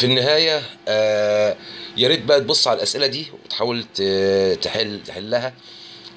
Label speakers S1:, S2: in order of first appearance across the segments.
S1: في النهاية آه يا ريت بقى تبص على الأسئلة دي وتحاول تحل تحلها.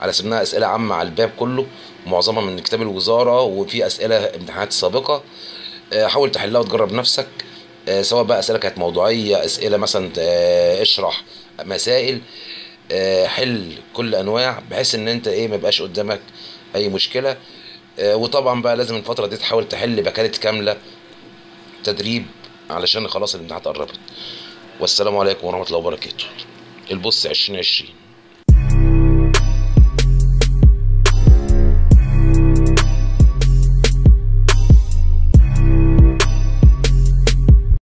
S1: على انها أسئلة عامة على الباب كله معظمها من كتاب الوزارة وفي أسئلة امتحانات سابقة. آه، حاول تحلها وتجرب نفسك. آه، سواء بقى أسئلة كانت موضوعية أسئلة مثلا اشرح مسائل. حل كل أنواع بحيث إن أنت إيه ما يبقاش قدامك أي مشكلة. وطبعا بقى لازم الفترة دي تحاول تحل بكالة كاملة تدريب علشان خلاص الامتحانات قربت. والسلام عليكم ورحمة الله وبركاته. البص 2020